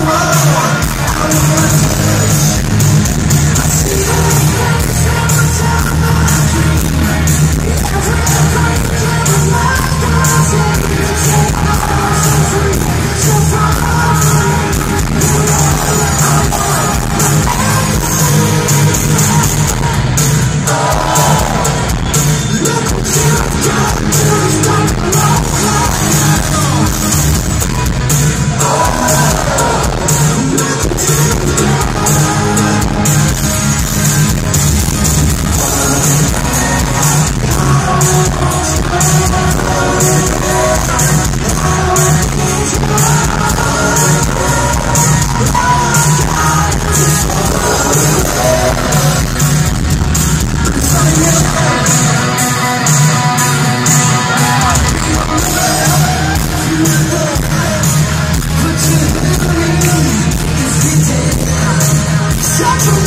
Whoa. Yeah.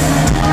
Thank